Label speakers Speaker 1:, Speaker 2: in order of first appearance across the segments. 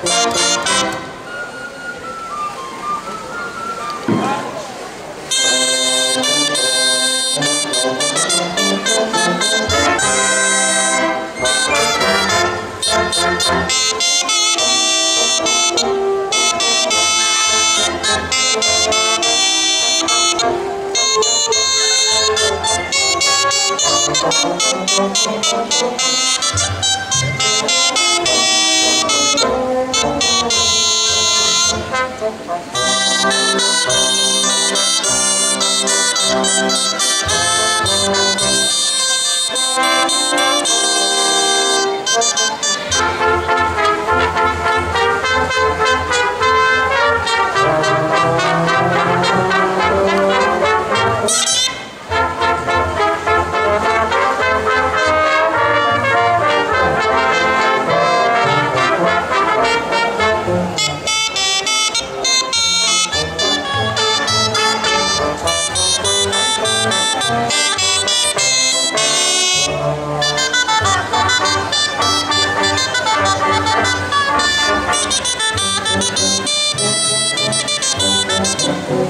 Speaker 1: Thank you.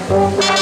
Speaker 1: Thank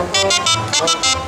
Speaker 1: Thank you.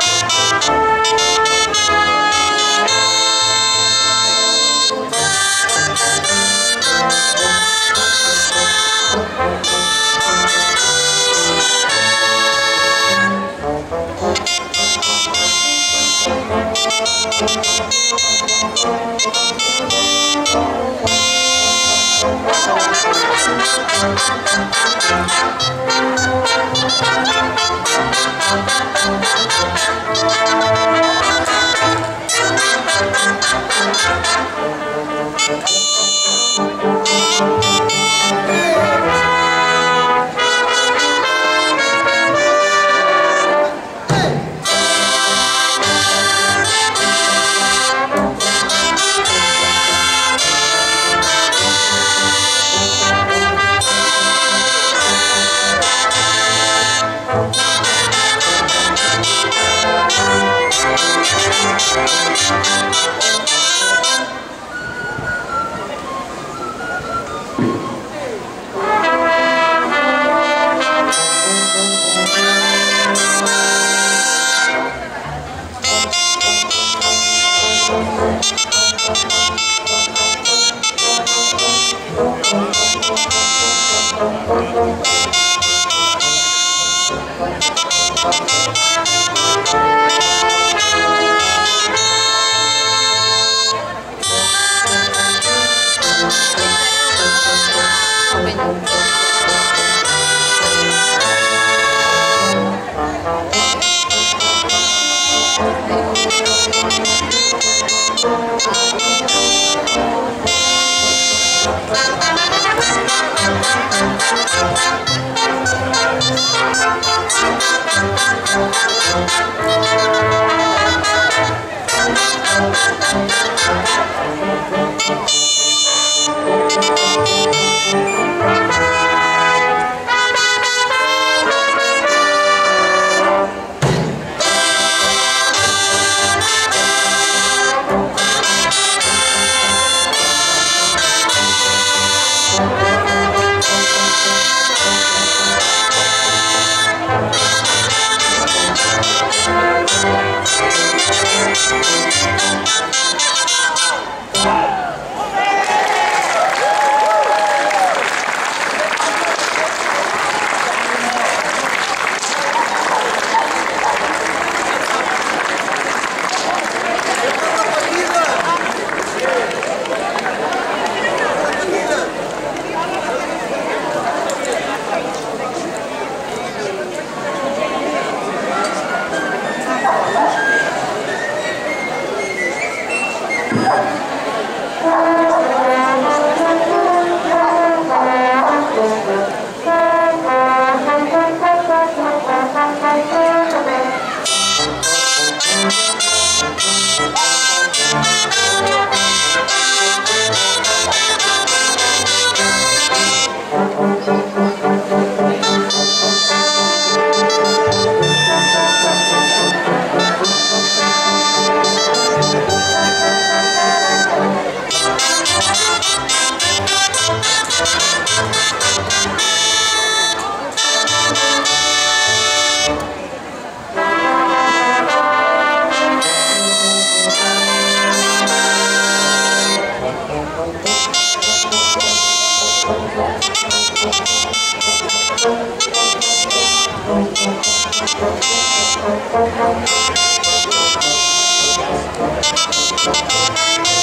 Speaker 1: Thank you.